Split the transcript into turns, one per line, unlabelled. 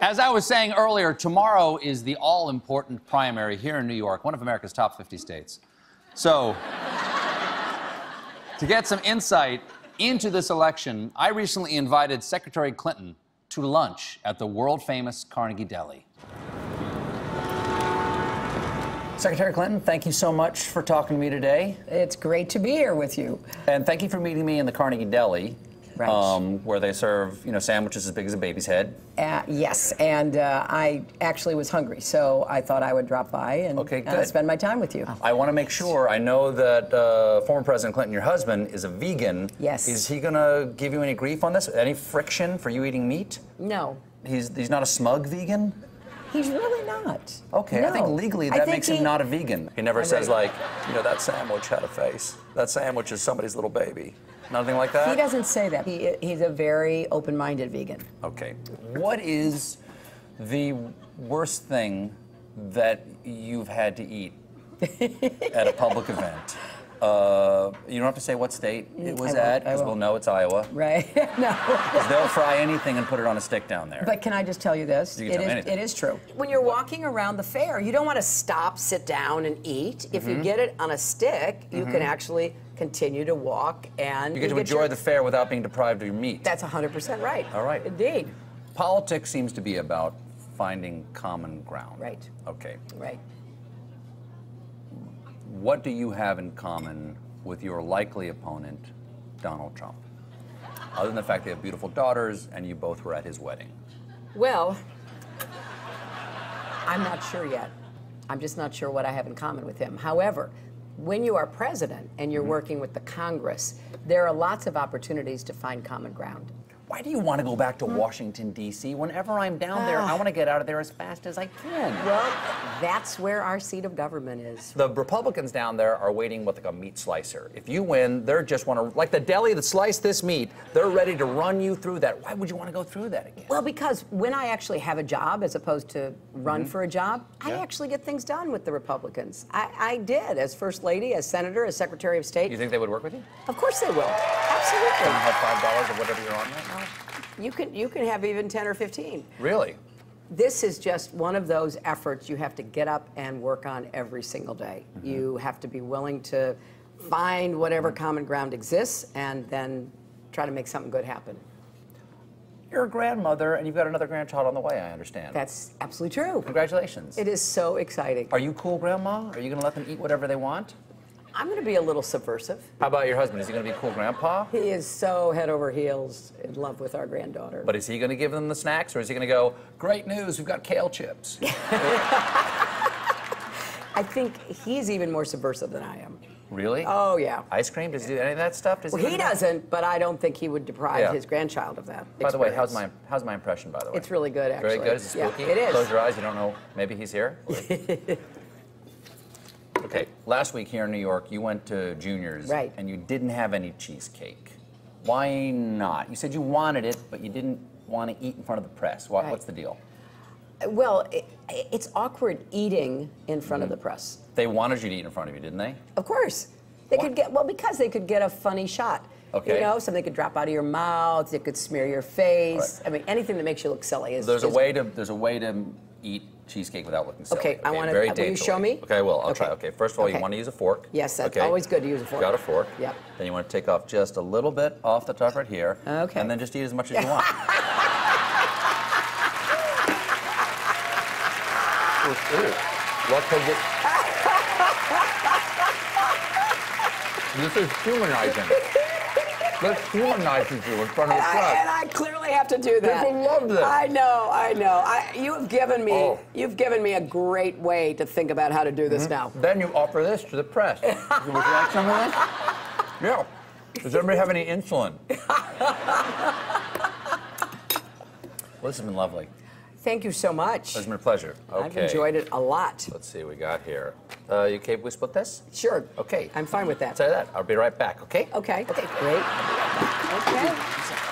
As I was saying earlier, tomorrow is the all important primary here in New York, one of America's top 50 states. So, to get some insight into this election, I recently invited Secretary Clinton to lunch at the world famous Carnegie Deli. Secretary Clinton, thank you so much for talking to me today.
It's great to be here with you.
And thank you for meeting me in the Carnegie Deli.
Right.
Um, where they serve, you know, sandwiches as big as a baby's head.
Uh, yes, and uh, I actually was hungry, so I thought I would drop by and
Okay,
uh,
good.
spend my time with you.
I want to make sure. I know that uh, former President Clinton, your husband, is a vegan.
Yes.
Is he going to give you any grief on this? Any friction for you eating meat?
No,
He's he's not a smug vegan.
He's really not.
Okay, I think legally that
think
makes
he-
him not a vegan. He never
I
says
know.
like, you know, that sandwich had a face. That sandwich is somebody's little baby. Nothing like that.
He doesn't say that. He, he's a very open-minded vegan.
Okay. What is the worst thing that you've had to eat at a public event? Uh, you don't have to say what state it was at, because we'll know it's Iowa.
Right? no.
they'll fry anything and put it on a stick down there.
But can I just tell you this?
You can
It
tell me
is,
anything.
it is true.
When you're walking around the fair, you don't want to stop, sit down, and eat. If
Mm-hmm.
you get it on a stick, you can actually continue to walk and
you get to
get
enjoy
your-
the fair without being deprived of your meat.
That's 100% right.
All right.
Indeed.
Politics seems to be about finding common ground.
Right.
Okay.
Right.
What do you have in common with your likely opponent, Donald Trump? Other than the fact they have beautiful daughters and you both were at his wedding.
Well, I'm not sure yet. I'm just not sure what I have in common with him. However, when you are president and you're mm-hmm. working with the Congress, there are lots of opportunities to find common ground.
Why do you want to go back to Washington, D.C.? Whenever I'm down there, I want to get out of there as fast as I can.
Well, that's where our seat of government is.
The Republicans down there are waiting with like a meat slicer. If you win, they're just want to, like the deli that sliced this meat, they're ready to run you through that. Why would you want to go through that again?
Well, because when I actually have a job as opposed to run mm-hmm. for a job, I actually get things done with the Republicans. I, I did as First Lady, as Senator, as Secretary of State.
You think they would work with you?
Of course they will.
Can you
Absolutely.
have five dollars or whatever you're on right now?
You can, you can have even 10 or 15.
Really?
This is just one of those efforts you have to get up and work on every single day. Mm-hmm. You have to be willing to find whatever common ground exists and then try to make something good happen.
You're a grandmother and you've got another grandchild on the way, I understand.
That's absolutely true.
Congratulations.
It is so exciting.
Are you cool, Grandma? Are you going to let them eat whatever they want?
I'm going to be a little subversive.
How about your husband? Is he going to be cool, Grandpa?
He is so head over heels in love with our granddaughter.
But is he going to give them the snacks, or is he going to go, "Great news, we've got kale chips"?
I think he's even more subversive than I am.
really?
Oh, yeah.
Ice cream? Does he do any of that stuff? Does
Well,
go
he doesn't, but I don't think he would deprive
Yeah.
his grandchild of that.
By the way, how's my how's my impression? By the way,
It's really good, actually.
Very good. Is it
Yeah,
spooky?
it is.
Close your eyes. You don't know. Maybe he's here. okay. Last week here in New York, you went to Junior's,
Right.
And you didn't have any cheesecake. Why not? You said you wanted it, but you didn't want to eat in front of the press. What,
Right.
What's the deal?
Well, it, it's awkward eating in front
Mm-hmm.
of the press.
They wanted you to eat in front of you, didn't they?
Of course. They
Why?
could get, well, because they could get a funny shot.
Okay.
You know, something could drop out of your mouth, it could smear your face. I mean, anything that makes you look silly is.
There's a way to there's a way to eat cheesecake without looking silly.
Okay, I wanna-
very
will you show me?
Okay, I will. I'll try.
Okay.
Okay, first of all, you want to use a fork.
Yes, that's
okay.
always good to use a fork.
Got a fork.
Yep.
Then you want to take off just a little bit off the top right here.
Okay.
And then just eat as much as you want. ooh, ooh. What could it? this is humanizing. This humanizes you in front of the
And I,
press.
and I clearly have to do that.
People love this.
I know, I know. I, you have given me,
Oh.
you've given me a great way to think about how to do this mm-hmm. now.
Then you offer this to the press. Would you like some of this? Yeah. Does anybody have any insulin? well, this has been lovely.
Thank you so much.
It's been a pleasure. Okay.
I've enjoyed it a lot.
Let's see what we got here. Uh, you okay split this?
Sure.
Okay.
I'm fine with that.
Say that. I'll be right back, okay?
Okay. Okay. Great. Okay.